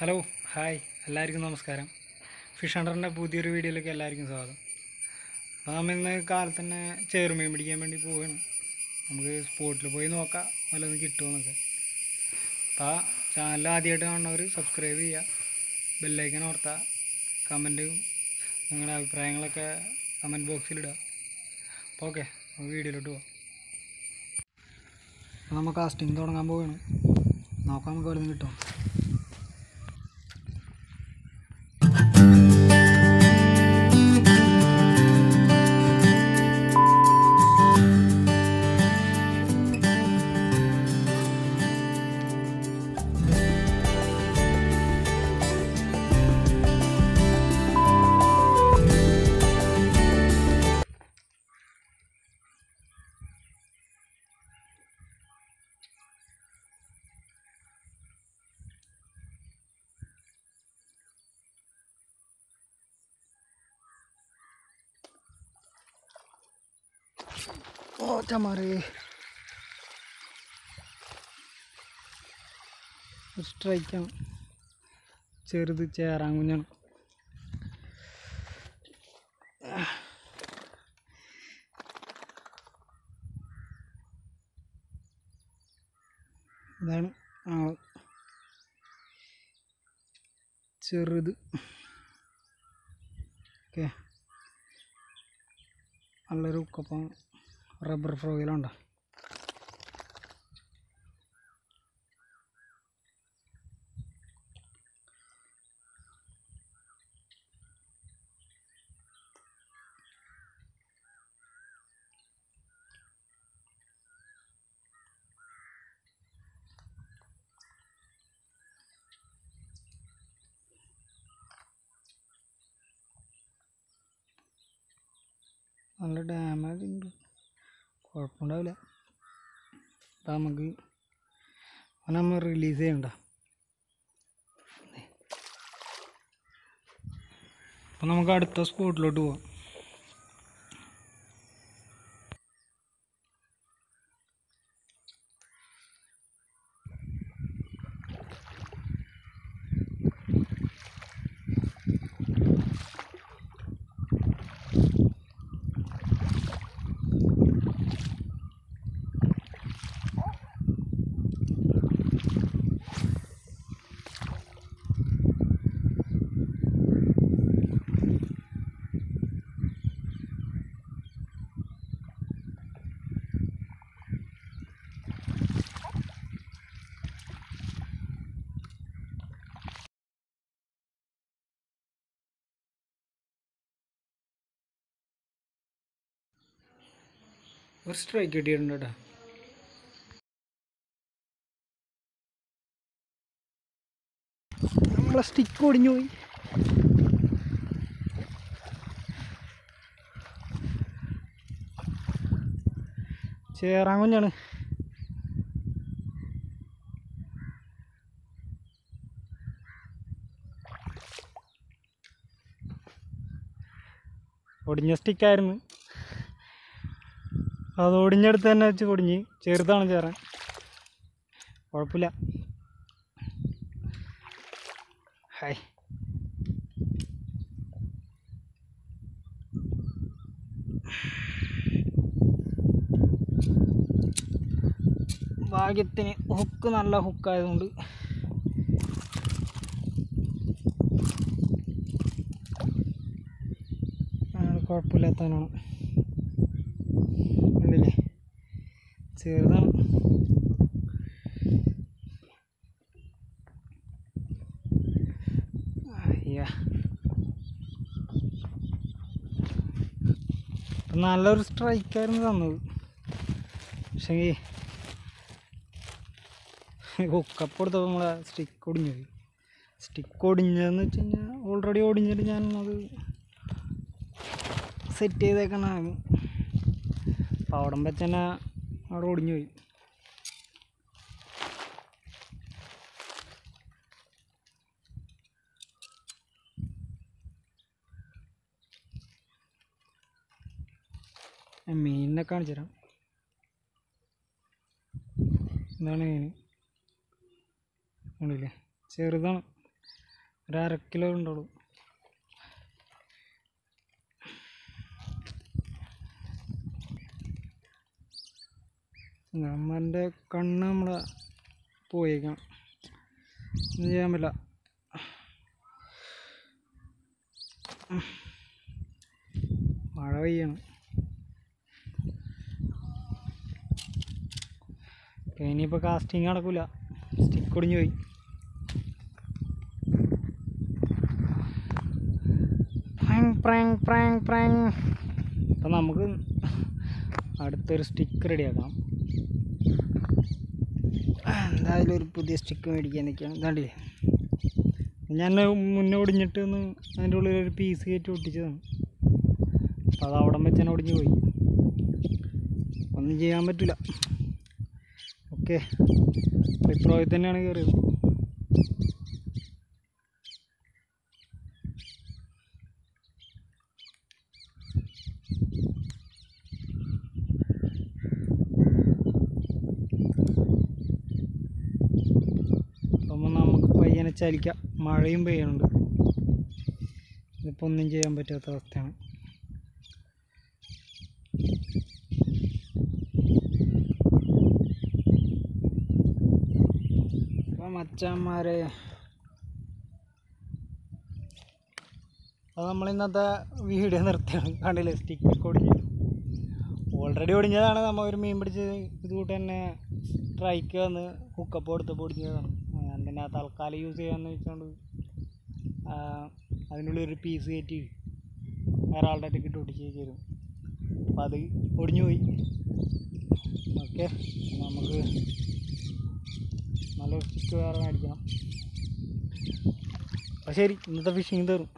Hello hi. എല്ലാവർക്കും നമസ്കാരം. Fish ഹണ്ടറിന്റെ പുതിയൊരു വീഡിയോയിലേക്ക് എല്ലാവർക്കും സ്വാഗതം. അപ്പോൾ നമ്മൾ ഇന്ന് കാലത്ത് തന്നെ ചേർമീൻ പിടിക്കാൻ വേണ്ടി പോവുകയാണ്. നമുക്ക് സ്പോട്ടിൽ പോയി നോക്കാം വല്ലതും കിട്ടുമെന്നൊക്കെ ആ ചാനൽ ആദ്യമായിട്ട് കാണുന്നവർ സബ്സ്ക്രൈബ് ചെയ്യുക ബെല്ലൈക്കൻ ഓർത്താ കമന്റും നിങ്ങളുടെ അഭിപ്രായങ്ങളൊക്കെ കമന്റ് ബോക്സിലിടുക അപ്പോൾ ഓക്കെ നമുക്ക് വീഡിയോയിലോട്ട് പോവാം. നമുക്ക് നമ്മൾ കാസ്റ്റിംഗ് തുടങ്ങാൻ പോവുകയാണ്. നോക്കാം നമുക്ക് വല്ലതും കിട്ടുമോ? ചമാറി സ്ട്രൈക്കാണ് ചെറുത് ചേറാൻ കുഞ്ഞാണ്. ഇതാണ് ആ ചെറുത്. ഓക്കെ. നല്ലൊരു ഉക്കപ്പം റബ്ബർ ഫ്രോയിലുണ്ടോ നല്ല ഡാമേജ് ഉണ്ട്. കുഴപ്പമുണ്ടാവില്ല. അപ്പം നമുക്ക് അവനെ നമ്മൾ റിലീസ് ചെയ്യണ്ട. അപ്പം നമുക്ക് അടുത്ത സ്പോട്ടിലോട്ട് പോവാം. ഒരു സ്ട്രൈക്ക് കിട്ടിയിട്ടുണ്ട് കേട്ടോ നമ്മളെ സ്റ്റിക്ക് ഒടിഞ്ഞു പോയി. ചേറാൻ കുഞ്ഞാണ്. ഒടിഞ്ഞ സ്റ്റിക്കായിരുന്നു അത് ഒടിഞ്ഞെടുത്ത് തന്നെ വെച്ച് പൊടിഞ്ഞ്. ചെറുതാണ് ചേറാൻ. കുഴപ്പമില്ല. ഹായ് ഭാഗ്യത്തിന് ഹുക്ക് നല്ല ഹുക്കായതുകൊണ്ട് കുഴപ്പമില്ലാത്തവനാണ് ഉണ്ടല്ലേ ചെറുതാണ് നല്ലൊരു സ്ട്രൈക്കായിരുന്നു തന്നത്. പക്ഷേ ഒക്കപ്പ് കൊടുത്തപ്പോൾ നമ്മളെ സ്റ്റിക്ക് ഒടിഞ്ഞത്. സ്റ്റിക്ക് ഒടിഞ്ഞതെന്ന് വെച്ച് കഴിഞ്ഞാൽ ഓൾറെഡി ഒടിഞ്ഞിട്ട് ഞാൻ അത് സെറ്റ് ചെയ്തേക്കണായിരുന്നു അപ്പോൾ അവിടെ വെച്ച് തന്നെ അവിടെ ഒടിഞ്ഞു പോയി. മീനിനെ കാണിച്ചു തരാം. ഇതാണ് മീൻ? ഉണ്ടല്ലേ ചെറുതാണ്. ഒരു അര കിലോ ഉണ്ടോളൂ. നമ്മന്റെ കണ്ണ് നമ്മളെ പോയേക്കാം. ഒന്നും ചെയ്യാൻ പറ്റില്ല. മഴ പെയ്യാണ്. ഇനിയിപ്പോൾ കാസ്റ്റിംഗ് നടക്കില്ല സ്റ്റിക്ക് ഒടിഞ്ഞു പോയി. പ്രാങ് പ്രാങ് പ്രാങ് അപ്പം നമുക്ക് അടുത്തൊരു സ്റ്റിക്ക് റെഡിയാക്കണം എന്തായാലും ഒരു പുതിയ സ്റ്റിക്ക് മേടിക്കാൻ നിൽക്കാം ഇതാണ്ടില്ലേ ഞാൻ മുന്നേ ഒടിഞ്ഞിട്ട് ഒന്ന് അതിന്റെ ഉള്ളിൽ ഒരു പീസ് കയറ്റി ഒട്ടിച്ചതാണ്. അപ്പോൾ അത് അവിടെ വെച്ച് തന്നെ ഒടിഞ്ഞു പോയി. ഒന്നും ചെയ്യാൻ പറ്റില്ല ഓക്കെ. ഇപ്രാവശ്യം തന്നെയാണ് കയറിയത് അപ്പം നമുക്ക് മഴയും പെയ്യുന്നുണ്ട്. ഇതിപ്പോൾ ഒന്നും ചെയ്യാൻ പറ്റാത്ത അവസ്ഥയാണ്. അപ്പം മച്ചാന്മാരെ അപ്പോൾ നമ്മൾ ഇന്നത്തെ വീഡിയോ നിർത്തിയാണ്. കണ്ടില്ലേ? സ്റ്റിക്ക് ഒടിഞ്ഞു ഓൾറെഡി ഒടിഞ്ഞതാണ്. നമ്മൾ ഒരു മീൻ പിടിച്ച് ഇതുകൂട്ട് തന്നെ സ്ട്രൈക്ക് വന്ന് ഹുക്കപ്പ് കൊടുത്ത് പൊടിഞ്ഞതാണ്. പിന്നെ തൽക്കാലം യൂസ് ചെയ്യാമെന്ന് വെച്ചുകൊണ്ട് അതിനുള്ളിൽ ഒരു പീസ് കയറ്റി വേറെ ആളുടെ അടുത്ത് ഇട്ട് ഒട്ടിച്ച് തരും. അപ്പോൾ അത് ഒടിഞ്ഞു പോയി. ഓക്കെ നമുക്ക് നല്ലൊരു സ്റ്റിക്ക് വേറെ മേടിക്കണം. അപ്പോൾ ശരി ഇന്നത്തെ ഫിഷിങ് തീർന്നു.